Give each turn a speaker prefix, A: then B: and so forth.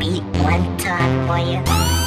A: beat one time for you.